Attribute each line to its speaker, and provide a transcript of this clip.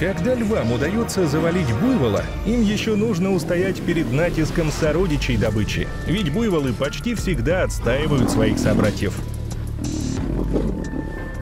Speaker 1: Когда львам удается завалить буйвола, им еще нужно устоять перед натиском сородичей добычи. Ведь буйволы почти всегда отстаивают своих собратьев.